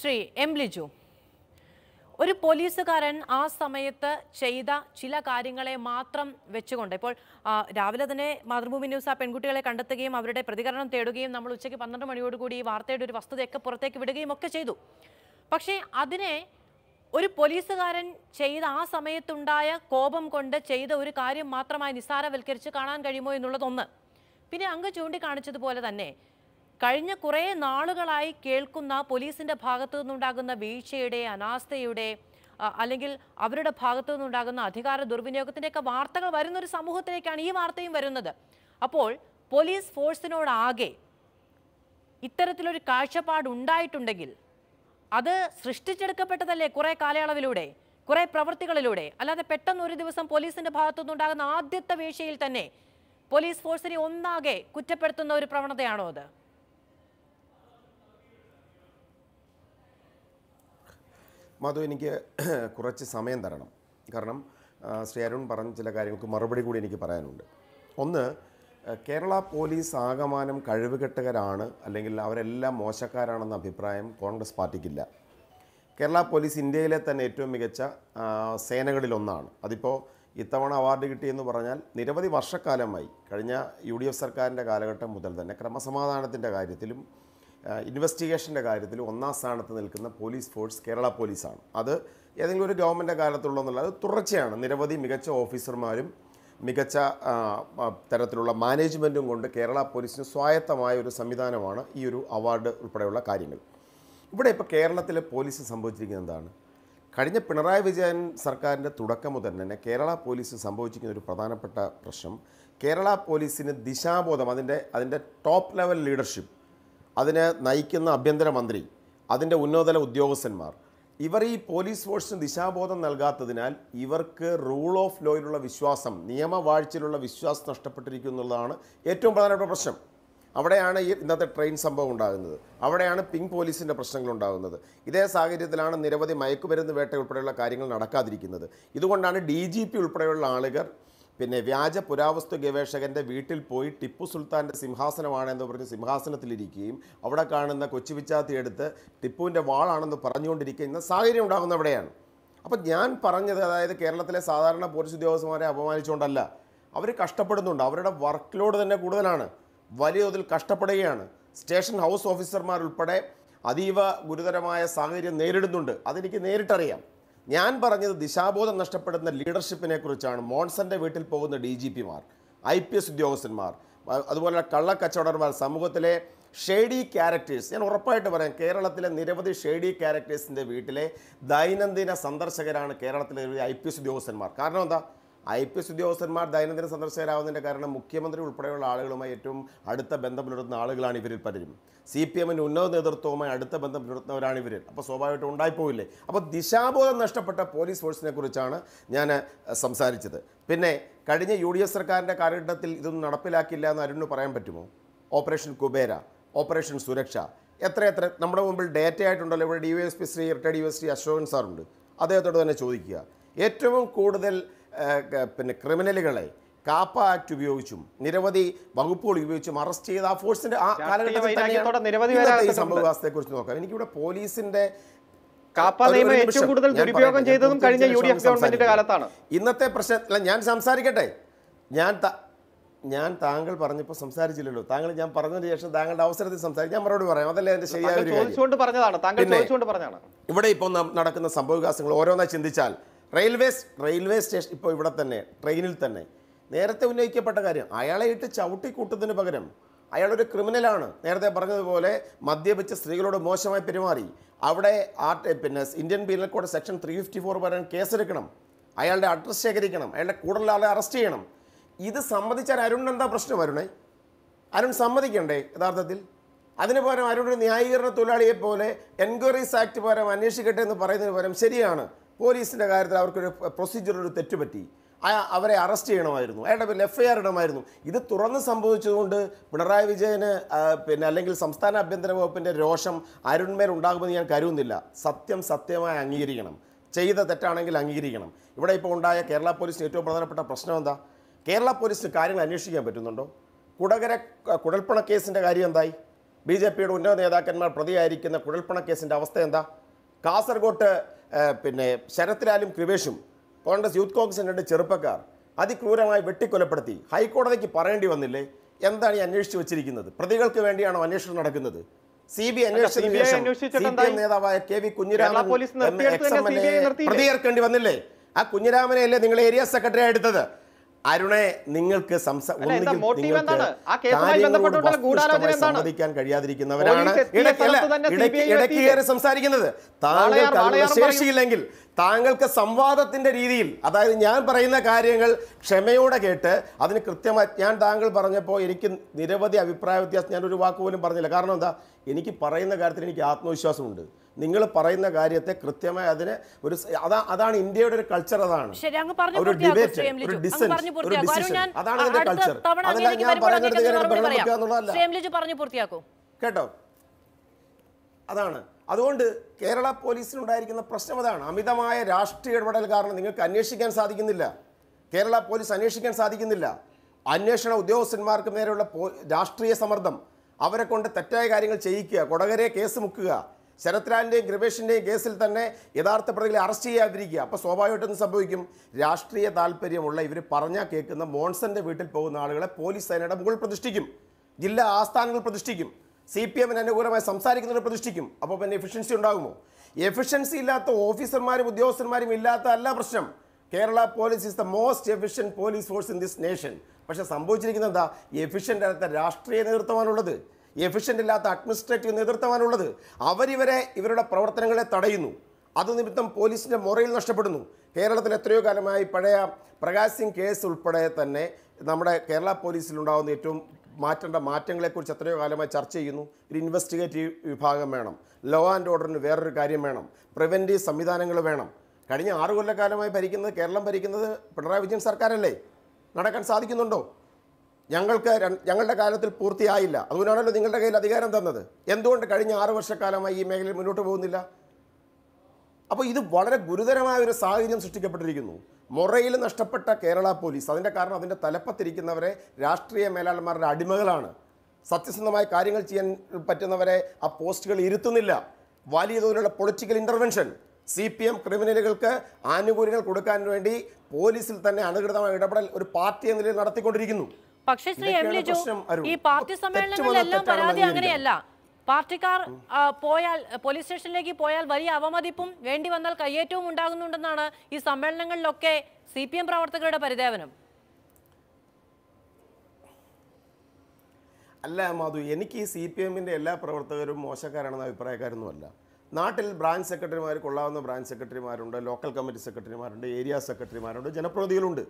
Shri M Liju. ഒരു പോലീസുകാരൻ ആ സമയത്ത് ചെയ്ത ചില കാര്യങ്ങളെ മാത്രം വെച്ചുകൊണ്ട് ഇപ്പോൾ രാവിലെ തന്നെ മാതൃഭൂമി ന്യൂസ് ആ പെൺകുട്ടികളെ കണ്ടെത്തുകയും അവരുടെ പ്രതികരണം തേടുകയും നമ്മൾ ഉച്ചയ്ക്ക് പന്ത്രണ്ട് മണിയോടുകൂടി ഈ വാർത്തയുടെ ഒരു വസ്തുതയൊക്കെ പുറത്തേക്ക് വിടുകയും ഒക്കെ ചെയ്തു. പക്ഷേ അതിനെ ഒരു പോലീസുകാരൻ ചെയ്ത ആ സമയത്തുണ്ടായ കോപം കൊണ്ട് ചെയ്ത ഒരു കാര്യം മാത്രമായി നിസ്സാരവൽക്കരിച്ച് കാണാൻ കഴിയുമോ എന്നുള്ളതൊന്ന്. പിന്നെ അങ്ങ് ചൂണ്ടിക്കാണിച്ചതുപോലെ തന്നെ കഴിഞ്ഞ കുറേ നാളുകളായി കേൾക്കുന്ന പോലീസിന്റെ ഭാഗത്തു നിന്നുണ്ടാകുന്ന വീഴ്ചയുടെ അനാസ്ഥയുടെ അല്ലെങ്കിൽ അവരുടെ ഭാഗത്തു നിന്നുണ്ടാകുന്ന അധികാര ദുർവിനിയോഗത്തിന്റെയൊക്കെ വാർത്തകൾ വരുന്ന ഒരു സമൂഹത്തിലേക്കാണ് ഈ വാർത്തയും വരുന്നത്. അപ്പോൾ പോലീസ് ഫോഴ്സിനോടാകെ ഇത്തരത്തിലൊരു കാഴ്ചപ്പാട് ഉണ്ടായിട്ടുണ്ടെങ്കിൽ അത് സൃഷ്ടിച്ചെടുക്കപ്പെട്ടതല്ലേ കുറേ കാലയളവിലൂടെ കുറേ പ്രവൃത്തികളിലൂടെ? അല്ലാതെ പെട്ടെന്ന് ഒരു ദിവസം പോലീസിന്റെ ഭാഗത്തു നിന്നുണ്ടാകുന്ന ആദ്യത്തെ വീഴ്ചയിൽ തന്നെ പോലീസ് ഫോഴ്സിനെ ഒന്നാകെ കുറ്റപ്പെടുത്തുന്ന ഒരു പ്രവണതയാണോ അത്? മധു എനിക്ക് കുറച്ച് സമയം തരണം. കാരണം ശ്രീ അരുൺ പറഞ്ഞ ചില കാര്യങ്ങൾക്ക് മറുപടി കൂടി എനിക്ക് പറയാനുണ്ട്. ഒന്ന് കേരള പോലീസ് ആകമാനം കഴിവുകെട്ടുകരാണ് അല്ലെങ്കിൽ അവരെല്ലാം മോശക്കാരാണെന്ന അഭിപ്രായം കോൺഗ്രസ് പാർട്ടിക്കില്ല. കേരള പോലീസ് ഇന്ത്യയിലെ തന്നെ ഏറ്റവും മികച്ച സേനകളിലൊന്നാണ്. അതിപ്പോൾ ഇത്തവണ അവാർഡ് കിട്ടിയെന്ന് പറഞ്ഞാൽ നിരവധി വർഷക്കാലമായി കഴിഞ്ഞ യു ഡി എഫ് സർക്കാരിന്റെ കാലഘട്ടം മുതൽ തന്നെ ക്രമസമാധാനത്തിന്റെ കാര്യത്തിലും ഇൻവെസ്റ്റിഗേഷന്റെ കാര്യത്തിൽ ഒന്നാം സ്ഥാനത്ത് നിൽക്കുന്ന പോലീസ് ഫോഴ്സ് കേരള പോലീസാണ് അത് ഏതെങ്കിലും ഒരു ഗവൺമെന്റ് കാലത്തുള്ളതെന്നുള്ള അത് തുടർച്ചയാണ്. നിരവധി മികച്ച ഓഫീസർമാരും മികച്ച തരത്തിലുള്ള മാനേജ്മെന്റും കൊണ്ട് കേരള പോലീസിന് സ്വായത്തമായ ഒരു സംവിധാനമാണ് ഈ ഒരു അവാർഡ് ഉൾപ്പെടെയുള്ള കാര്യങ്ങൾ. ഇവിടെ ഇപ്പോൾ കേരളത്തിലെ പോലീസ് സംഭവിച്ചിരിക്കുന്നത് എന്താണ്? കഴിഞ്ഞ പിണറായി വിജയൻ സർക്കാരിന്റെ തുടക്കം മുതൽ തന്നെ കേരള പോലീസ് സംഭവിച്ചിരിക്കുന്ന ഒരു പ്രധാനപ്പെട്ട പ്രശ്നം കേരള പോലീസിന് ദിശാബോധം അതിന്റെ അതിന്റെ ടോപ്പ് ലെവൽ ലീഡർഷിപ്പ് അതിനെ നയിക്കുന്ന ആഭ്യന്തരമന്ത്രി അതിന്റെ ഉന്നതതല ഉദ്യോഗസ്ഥന്മാർ. ഇവർ ഈ പോലീസ് ഫോഴ്സിന് ദിശാബോധം നൽകാത്തതിനാൽ ഇവർക്ക് റൂൾ ഓഫ് ലോയിലുള്ള വിശ്വാസം നിയമവാഴ്ചയിലുള്ള വിശ്വാസം നഷ്ടപ്പെട്ടിരിക്കുന്നു എന്നുള്ളതാണ് ഏറ്റവും പ്രധാനപ്പെട്ട പ്രശ്നം. അവിടെയാണ് ഈ ഇന്നത്തെ ട്രെയിൻ സംഭവം ഉണ്ടാകുന്നത്. അവിടെയാണ് പിങ്ക് പോലീസിന്റെ പ്രശ്നങ്ങൾ ഉണ്ടാകുന്നത്. ഇതേ സാഹചര്യത്തിലാണ് നിരവധി മയക്കുമരുന്ന് വേട്ട ഉൾപ്പെടെയുള്ള കാര്യങ്ങൾ നടക്കാതിരിക്കുന്നത്. ഇതുകൊണ്ടാണ് ഡി ജി പി ഉൾപ്പെടെയുള്ള ആളുകൾ പിന്നെ വ്യാജ പുരാവസ്തു ഗവേഷകന്റെ വീട്ടിൽ പോയി ടിപ്പു സുൽത്താന്റെ സിംഹാസനമാണെന്ന് പറഞ്ഞ് സിംഹാസനത്തിലിരിക്കുകയും അവിടെ കാണുന്ന കൊച്ചുവിച്ചാത്തി എടുത്ത് ടിപ്പുവിന്റെ വാളാണെന്ന് പറഞ്ഞുകൊണ്ടിരിക്കുന്ന സാഹചര്യം ഉണ്ടാകുന്ന അവിടെയാണ്. അപ്പം ഞാൻ പറഞ്ഞത് അതായത് കേരളത്തിലെ സാധാരണ പോലീസ് ഉദ്യോഗസ്ഥന്മാരെ അപമാനിച്ചുകൊണ്ടല്ല അവർ കഷ്ടപ്പെടുന്നുണ്ട് അവരുടെ വർക്ക് ലോഡ് തന്നെ കൂടുതലാണ് വലിയ തോതിൽ കഷ്ടപ്പെടുകയാണ്. സ്റ്റേഷൻ ഹൗസ് ഓഫീസർമാർ ഉൾപ്പെടെ അതീവ ഗുരുതരമായ സാഹചര്യം നേരിടുന്നുണ്ട് അതെനിക്ക് നേരിട്ടറിയാം. ഞാൻ പറഞ്ഞത് ദിശാബോധം നഷ്ടപ്പെടുന്ന ലീഡർഷിപ്പിനെ കുറിച്ചാണ്. മോൺസന്റെ വീട്ടിൽ പോകുന്ന ഡി ജി പിമാർ ഐ പി എസ് ഉദ്യോഗസ്ഥന്മാർ അതുപോലെ കള്ളക്കച്ചവടന്മാർ സമൂഹത്തിലെ ഷെയ്ഡി ക്യാരക്ടേഴ്സ് ഞാൻ ഉറപ്പായിട്ട് പറയാം കേരളത്തിലെ നിരവധി ഷെയ്ഡി ക്യാരക്ടേഴ്സിന്റെ വീട്ടിലെ ദൈനംദിന സന്ദർശകരാണ് കേരളത്തിലെ ഐ പി എസ് ഉദ്യോഗസ്ഥന്മാർ. കാരണം എന്താ? ഐ പി എസ് ഉദ്യോഗസ്ഥന്മാർ ദൈനംദിന സന്ദർശകരാകുന്നതിന്റെ കാരണം മുഖ്യമന്ത്രി ഉൾപ്പെടെയുള്ള ആളുകളുമായി ഏറ്റവും അടുത്ത ബന്ധം പുലർത്തുന്ന ആളുകളാണ് ഇവരിൽ പലരും. സി പി എമ്മിന്റെ ഉന്നത നേതൃത്വവുമായി അടുത്ത ബന്ധം പുലർത്തുന്നവരാണ് ഇവർ അപ്പോൾ സ്വാഭാവികമായിട്ടും ഉണ്ടായിപ്പോയില്ലേ അപ്പോൾ ദിശാബോധം നഷ്ടപ്പെട്ട പോലീസ് ഫോഴ്സിനെ കുറിച്ചാണ് ഞാൻ സംസാരിച്ചത്. പിന്നെ കഴിഞ്ഞ യു ഡി എഫ് സർക്കാരിന്റെ കാലഘട്ടത്തിൽ ഇതൊന്നും നടപ്പിലാക്കില്ല എന്ന് അരുണിന് പറയാൻ പറ്റുമോ? ഓപ്പറേഷൻ കുബേര ഓപ്പറേഷൻ സുരക്ഷ എത്ര എത്ര? നമ്മുടെ മുമ്പിൽ ഡേറ്റ ആയിട്ടുണ്ടല്ലോ ഇവിടെ D Y S P Shri retired U S Shri Ashokan സാറുണ്ട്. അദ്ദേഹത്തോട് തന്നെ ചോദിക്കുക. ഏറ്റവും കൂടുതൽ പിന്നെ ക്രിമിനലുകളെ കാപ്പ ആക്ട് ഉപയോഗിച്ചും നിരവധി വകുപ്പുകൾ ഉപയോഗിച്ചും അറസ്റ്റ് ചെയ്ത ആ ഫോഴ്സിന്റെ ആ കാലഘട്ടത്തിൽ. സംഭവവാസത്തെ കുറിച്ച് നോക്കാം. എനിക്കിവിടെ പോലീസിന്റെ ദുരുപയോഗം ചെയ്തതും കഴിഞ്ഞ യു ഡി എഫ് ഗവൺമെന്റിന്റെ കാലത്താണ്. ഇന്നത്തെ പ്രശ്നം ഞാൻ സംസാരിക്കട്ടെ. ഞാൻ ഞാൻ താങ്കൾ പറഞ്ഞപ്പോൾ സംസാരിച്ചില്ലല്ലോ. താങ്കൾ ഞാൻ പറഞ്ഞതിന് ശേഷം താങ്കളുടെ അവസരത്തിൽ സംസാരിക്കും ഞാൻ മറുപടി പറയാം. അതല്ലേ എന്റെ ശരിയായ പറഞ്ഞതാണ്. ഇവിടെ ഇപ്പോൾ നടക്കുന്ന നടക്കുന്ന സംഭവവികാസങ്ങൾ ഓരോന്നായി ചിന്തിച്ചാൽ റെയിൽവേ റെയിൽവേ സ്റ്റേഷൻ ഇപ്പോൾ ഇവിടെ തന്നെ ട്രെയിനിൽ തന്നെ. നേരത്തെ ഉന്നയിക്കപ്പെട്ട കാര്യം അയാളെ ഇട്ട് ചവിട്ടി കൂട്ടുന്നതിന് പകരം അയാളൊരു ക്രിമിനലാണ്. നേരത്തെ പറഞ്ഞതുപോലെ മദ്യപിച്ച് സ്ത്രീകളോട് മോശമായി പെരുമാറി. അവിടെ ആ പിന്നെ Indian penal code section three fifty four പറയാൻ കേസെടുക്കണം. അയാളുടെ അഡ്രസ് ശേഖരിക്കണം. അയാളുടെ കൂടുതൽ ആളെ അറസ്റ്റ് ചെയ്യണം. ഇത് സമ്മതിച്ചാൽ അരുണിന് എന്താ പ്രശ്നം അരുണേ? അരുൺ സമ്മതിക്കണ്ടേ യഥാർത്ഥത്തിൽ? അതിന് പകരം അരുൺ ഒരു ന്യായീകരണ തൊഴിലാളിയെ പോലെ എൻക്വയറീസ് ആക്ട് പകരം അന്വേഷിക്കട്ടെ എന്ന് പറയുന്നതിന് പകരം ശരിയാണ്. പോലീസിന്റെ കാര്യത്തിൽ അവർക്കൊരു പ്രൊസീജിയർ ഒരു തെറ്റുപറ്റി. അവരെ അറസ്റ്റ് ചെയ്യണമായിരുന്നു. അയാളുടെ പേരിൽ എഫ് ഐ ആർ ഇടമായിരുന്നു ഇത് തുറന്ന് സംഭവിച്ചതുകൊണ്ട് പിണറായി വിജയന് പിന്നെ അല്ലെങ്കിൽ സംസ്ഥാന ആഭ്യന്തര വകുപ്പിന്റെ രോഷം അരുൺമേൽ ഉണ്ടാകുമെന്ന് ഞാൻ കരുതുന്നില്ല. സത്യം സത്യമായി അംഗീകരിക്കണം. ചെയ്ത തെറ്റാണെങ്കിൽ അംഗീകരിക്കണം. ഇവിടെ ഇപ്പോൾ ഉണ്ടായ കേരള പോലീസിന് ഏറ്റവും പ്രധാനപ്പെട്ട പ്രശ്നം എന്താ? കേരള പോലീസിന് കാര്യങ്ങൾ അന്വേഷിക്കാൻ പറ്റുന്നുണ്ടോ? കുടകര കുഴൽപ്പണ കേസിന്റെ കാര്യം എന്തായി? ബി ജെ പിയുടെ ഉന്നത നേതാക്കന്മാർ പ്രതിയായിരിക്കുന്ന കുഴൽപ്പണ കേസിന്റെ അവസ്ഥ എന്താ? കാസർഗോട്ട് ആ, ശരത് ലാലും കൃപേഷും കോൺഗ്രസ് യൂത്ത് കോൺഗ്രസിന്റെ രണ്ട് ചെറുപ്പക്കാർ. അതിക്രൂരമായി വെട്ടിക്കൊലപ്പെടുത്തി. ഹൈക്കോടതിക്ക് പറയേണ്ടി വന്നില്ലേ? എന്താണ് ഈ അന്വേഷിച്ചു വെച്ചിരിക്കുന്നത്? പ്രതികൾക്ക് വേണ്ടിയാണോ അന്വേഷണം നടക്കുന്നത്? സി ബി അന്വേഷിച്ചതിന് ശേഷം നേതാവായ കെ വി കുഞ്ഞിരാമൻ? പ്രതിയേർക്കേണ്ടി വന്നില്ലേ? ആ കുഞ്ഞിരാമനെ അല്ലേ നിങ്ങൾ ഏരിയ സെക്രട്ടറി എടുത്തത്? അരുണെ നിങ്ങൾക്ക് സംസാരിക്കാൻ കഴിയാതിരിക്കുന്നവരാണ്. ഇടയ്ക്ക് സംസാരിക്കുന്നത്. പറയും. ശേഷിയില്ലെങ്കിൽ താങ്കൾക്ക് സംവാദത്തിന്റെ രീതിയിൽ അതായത് ഞാൻ പറയുന്ന കാര്യങ്ങൾ ക്ഷമയോടെ കേട്ട് അതിന് കൃത്യമായി ഞാൻ താങ്കൾ പറഞ്ഞപ്പോൾ എനിക്ക് നിരവധി അഭിപ്രായ വ്യത്യാസം ഞാൻ ഒരു വാക്ക് പോലും പറഞ്ഞില്ല. കാരണം എന്താ? എനിക്ക് പറയുന്ന കാര്യത്തിൽ എനിക്ക് ആത്മവിശ്വാസമുണ്ട്. നിങ്ങൾ പറയുന്ന കാര്യത്തെ കൃത്യമായി അതിന് ഒരു അതാ അതാണ് ഇന്ത്യയുടെ ഒരു കൾച്ചർ അതാണ്. ഒരു എം ഒരു ഡിസൻസ് ഒരു അതാണ് അതിന്റെ കൾച്ചർ അതല്ല ഞാൻ പറയുന്നത് എന്നുള്ളതല്ല. കേട്ടോ? അതാണ്. അതുകൊണ്ട് കേരള പോലീസിനുണ്ടായിരിക്കുന്ന പ്രശ്നം അതാണ്. അമിതമായ രാഷ്ട്രീയ ഇടപെടൽ കാരണം നിങ്ങൾക്ക് അന്വേഷിക്കാൻ സാധിക്കുന്നില്ല. കേരള പോലീസ് അന്വേഷിക്കാൻ സാധിക്കുന്നില്ല. അന്വേഷണ ഉദ്യോഗസ്ഥന്മാർക്ക് നേരെയുള്ള രാഷ്ട്രീയ സമ്മർദ്ദം. അവരെ കൊണ്ട് തെറ്റായ കാര്യങ്ങൾ ചെയ്യിക്കുക കൊടകരെ കേസ് മുക്കുക ശരത്ലാലിന്റെയും കൃപേഷിന്റെയും കേസിൽ തന്നെ യഥാർത്ഥ പ്രതികളെ അറസ്റ്റ് ചെയ്യാതിരിക്കുക. അപ്പോൾ സ്വാഭാവികമായിട്ടും എന്ത് സംഭവിക്കും? രാഷ്ട്രീയ താല്പര്യമുള്ള ഇവർ പറഞ്ഞാൽ കേൾക്കുന്ന മോൺസന്റെ വീട്ടിൽ പോകുന്ന ആളുകളെ പോലീസ് സേനയുടെ മുകൾ പ്രതിഷ്ഠിക്കും. ജില്ലാ ആസ്ഥാനങ്ങൾ പ്രതിഷ്ഠിക്കും. സി പി എമ്മിന് അനുകൂലമായി സംസാരിക്കുന്നവരെ പ്രതിഷ്ഠിക്കും. അപ്പോൾ പിന്നെ എഫിഷ്യൻസി ഉണ്ടാകുമോ? എഫിഷ്യൻസി ഇല്ലാത്ത ഓഫീസർമാരും ഉദ്യോഗസ്ഥന്മാരും ഇല്ലാത്ത അല്ല പ്രശ്നം. Kerala police is the most efficient police force in this nation പക്ഷെ സംഭവിച്ചിരിക്കുന്നത് എന്താ? എഫിഷ്യന്റ് അല്ലാത്ത രാഷ്ട്രീയ നേതൃത്വമാണുള്ളത്. എഫിഷ്യന്റ് ഇല്ലാത്ത അഡ്മിനിസ്ട്രേറ്റീവ് നേതൃത്വമാണുള്ളത്. അവരിവരെ ഇവരുടെ പ്രവർത്തനങ്ങളെ തടയുന്നു. അത് നിമിത്തം പോലീസിന്റെ മുറയിൽ നഷ്ടപ്പെടുന്നു. കേരളത്തിൽ എത്രയോ കാലമായി പഴയ പ്രകാശ് സിംഗ് കേസ് ഉൾപ്പെടെ തന്നെ നമ്മുടെ കേരള പോലീസിലുണ്ടാകുന്ന ഏറ്റവും മാറ്റേണ്ട മാറ്റങ്ങളെക്കുറിച്ച് എത്രയോ കാലമായി ചർച്ച ചെയ്യുന്നു. ഒരു ഇൻവെസ്റ്റിഗേറ്റീവ് വിഭാഗം വേണം. ലോ ആൻഡ് ഓർഡറിന് വേറൊരു കാര്യം വേണം. പ്രിവെന്റീവ് സംവിധാനങ്ങൾ വേണം. കഴിഞ്ഞ ആറ് കൊല്ലക്കാലമായി ഭരിക്കുന്നത് കേരളം ഭരിക്കുന്നത് പിണറായി വിജയൻ സർക്കാരല്ലേ? നടക്കാൻ സാധിക്കുന്നുണ്ടോ? ഞങ്ങൾക്ക് ഞങ്ങളുടെ കാലത്തിൽ പൂർത്തിയായില്ല. അതുകൊണ്ടാണല്ലോ നിങ്ങളുടെ കയ്യിൽ അധികാരം തന്നത്. എന്തുകൊണ്ട് കഴിഞ്ഞ ആറ് വർഷക്കാലമായി ഈ മേഖലയിൽ മുന്നോട്ട് പോകുന്നില്ല? അപ്പോൾ ഇത് വളരെ ഗുരുതരമായ ഒരു സാഹചര്യം സൃഷ്ടിക്കപ്പെട്ടിരിക്കുന്നു. മൊറയിൽ നഷ്ടപ്പെട്ട കേരള പോലീസ് അതിന്റെ കാരണം അതിന്റെ തലപ്പത്തിരിക്കുന്നവരെ രാഷ്ട്രീയ മേലാളന്മാരുടെ അടിമകളാണ്. സത്യസന്ധമായ കാര്യങ്ങൾ ചെയ്യാൻ പറ്റുന്നവരെ ആ പോസ്റ്റുകൾ ഇരുത്തുന്നില്ല. വലിയ തോതിലുള്ള political intervention C P M ക്രിമിനലുകൾക്ക് ആനുകൂല്യങ്ങൾ കൊടുക്കാൻ വേണ്ടി പോലീസിൽ തന്നെ അനുകൃതമായ ഇടപെടൽ ഒരു പാർട്ടി എന്ന നിലയിൽ നടത്തിക്കൊണ്ടിരിക്കുന്നു. പക്ഷേ ശ്രീ എം ഈ പാർട്ടി സമ്മേളനങ്ങളിലെല്ലാം പരാതി അങ്ങനെയല്ല. പാർട്ടിക്കാർ പോയാൽ പോലീസ് സ്റ്റേഷനിലേക്ക് പോയാൽ വലിയ അവമതിപ്പും വേണ്ടി വന്നാൽ കയ്യേറ്റവും ഉണ്ടാകുന്നുണ്ടെന്നാണ് ഈ സമ്മേളനങ്ങളിലൊക്കെ സി പി എം പ്രവർത്തകരുടെ പരിദേവനം. അല്ല മാധു എനിക്ക് സി പി എമ്മിന്റെ എല്ലാ പ്രവർത്തകരും മോശക്കാരാണെന്ന അഭിപ്രായക്കാരൊന്നുമല്ല. നാട്ടിൽ ബ്രാഞ്ച് സെക്രട്ടറിമാർ കൊള്ളാവുന്ന ബ്രാഞ്ച് സെക്രട്ടറിമാരുണ്ട് ലോക്കൽ കമ്മിറ്റി സെക്രട്ടറിമാരുണ്ട് ഏരിയ സെക്രട്ടറിമാരുണ്ട് ജനപ്രതിനിധികളുണ്ട്.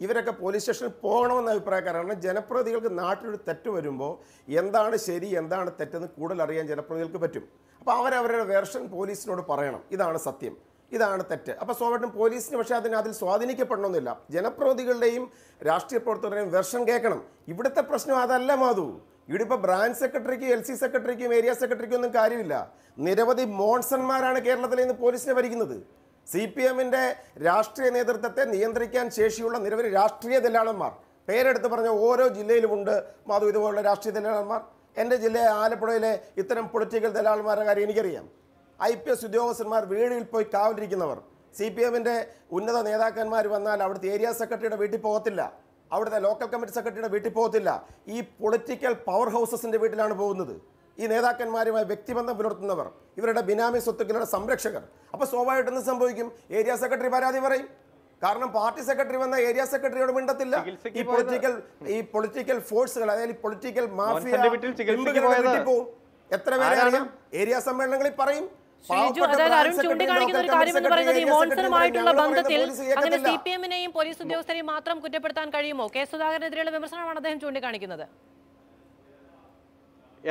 ഇവരൊക്കെ പോലീസ് സ്റ്റേഷനിൽ പോകണമെന്ന അഭിപ്രായക്കാരാണ്. ജനപ്രതിനിധികൾക്ക് നാട്ടിലൊരു തെറ്റ് വരുമ്പോൾ എന്താണ് ശരി എന്താണ് തെറ്റെന്ന് കൂടുതൽ അറിയാൻ ജനപ്രതികൾക്ക് പറ്റും. അപ്പോൾ അവരവരുടെ വേർഷൻ പോലീസിനോട് പറയണം. ഇതാണ് സത്യം. ഇതാണ് തെറ്റ്. അപ്പോൾ സ്വാഭാവികം പോലീസിന് പക്ഷേ അതിന് അതിൽ സ്വാധീനിക്കപ്പെടണമെന്നില്ല. ജനപ്രതിനിധികളുടെയും രാഷ്ട്രീയ പ്രവർത്തകരുടെയും വേർഷൻ കേൾക്കണം. ഇവിടുത്തെ പ്രശ്നം അതല്ല മാധു. ഇവിടെ ഇപ്പോൾ ബ്രാഞ്ച് സെക്രട്ടറിക്കും എൽ സി സെക്രട്ടറിക്കും ഏരിയ സെക്രട്ടറിക്കും ഒന്നും കാര്യമില്ല. നിരവധി മോൺസന്മാരാണ് കേരളത്തിൽ ഇന്ന് പോലീസിനെ ഭരിക്കുന്നത്. സി പി എമ്മിന്റെ രാഷ്ട്രീയ നേതൃത്വത്തെ നിയന്ത്രിക്കാൻ ശേഷിയുള്ള നിരവധി രാഷ്ട്രീയ ദലാളന്മാർ. പേരെടുത്ത് പറഞ്ഞ ഓരോ ജില്ലയിലുമുണ്ട്. മാധു ഇതുപോലുള്ള രാഷ്ട്രീയ ദലാളന്മാർ. എന്റെ ജില്ലയെ ആലപ്പുഴയിലെ ഇത്തരം പൊളിറ്റിക്കൽ ദലാളന്മാരുടെ കാര്യം എനിക്കറിയാം. ഐ പി എസ് ഉദ്യോഗസ്ഥന്മാർ വീടിൽ പോയി കാവലിരിക്കുന്നവർ. സി പി എമ്മിന്റെ ഉന്നത നേതാക്കന്മാർ വന്നാൽ അവിടുത്തെ ഏരിയ സെക്രട്ടറിയുടെ വീട്ടിൽ പോകത്തില്ല. അവിടുത്തെ ലോക്കൽ കമ്മിറ്റി സെക്രട്ടറിയുടെ വീട്ടിൽ പോകത്തില്ല. ഈ പൊളിറ്റിക്കൽ പവർ ഹൗസസിന്റെ വീട്ടിലാണ് പോകുന്നത്. ഈ നേതാക്കന്മാരുമായി വ്യക്തിബന്ധം പുലർത്തുന്നവർ ഇവരുടെ ബിനാമി സ്വത്തുക്കളുടെ സംരക്ഷകർ. അപ്പോൾ സ്വാഭാവികമായിട്ടും എന്ത് സംഭവിക്കും? ഏരിയ സെക്രട്ടറി പരാതി പറയും. കാരണം പാർട്ടി സെക്രട്ടറി വന്ന ഏരിയ സെക്രട്ടറിയോട് മിണ്ടത്തില്ല. ഈ പൊളിറ്റിക്കൽ ഈ പൊളിറ്റിക്കൽ ഫോഴ്സുകൾ അതായത് ഈ പൊളിറ്റിക്കൽ മാഫിയ പോവും. എത്ര പേരെ അറിയാം? ഏരിയ സമ്മേളനങ്ങളിൽ പറയും. അരുൺ ചൂണ്ടിക്കാണിക്കുന്ന ഒരു പറയുന്നത് ഈ മോൺസണുമായിട്ടുള്ള ബന്ധത്തിൽ അങ്ങനെ. സി പി എമ്മിനെയും പോലീസ് ഉദ്യോഗസ്ഥരെയും മാത്രം കുറ്റപ്പെടുത്താൻ കഴിയുമോ? കെ സുധാകരനെതിരെയുള്ള വിമർശനമാണ് അദ്ദേഹം ചൂണ്ടിക്കാണിക്കുന്നത്.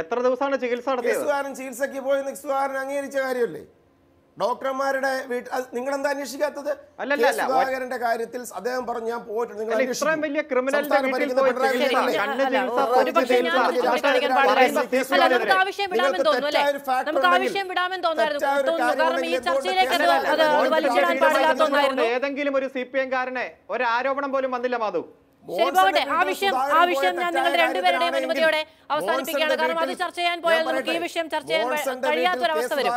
എത്ര ദിവസമാണ് ചികിത്സ നടത്തിയത്? ചികിത്സയ്ക്ക് പോയി കേസുകാരൻ അംഗീകരിച്ച കാര്യമല്ലേ? ഡോക്ടർമാരുടെ വീട്ടിൽ നിങ്ങൾ എന്താ അന്വേഷിക്കാത്തത്. സുധാകരന്റെ കാര്യത്തിൽ അദ്ദേഹം പറഞ്ഞു ഞാൻ പോയിട്ടുണ്ട്. നിങ്ങൾ ഇത്രയും വലിയ ക്രിമിനലിന്റെ ഏതെങ്കിലും ഒരു സി പി എം കാരനെ ഒരു ആരോപണം പോലും വന്നില്ല മാധു. ശരി പോകട്ടെ ആ വിഷയം ആ വിഷയം ഞാൻ നിങ്ങൾ രണ്ടുപേരുടെയും അനുമതിയോടെ അവസാനിപ്പിക്കുകയാണ്. കാരണം അത് ചർച്ച ചെയ്യാൻ പോയാൽ നമുക്ക് ഈ വിഷയം ചർച്ച ചെയ്യാൻ കഴിയാത്തൊരവസ്ഥ വരും.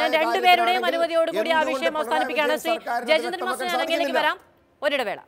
ഞാൻ രണ്ടുപേരുടെയും അനുമതിയോടുകൂടി ആ വിഷയം അവസാനിപ്പിക്കുകയാണ്. ശ്രീ ജയചന്ദ്രൻ മാസ്റ്റർ ഞാൻ അങ്ങനെയൊക്കെ വരാം. ഒരിടവേള.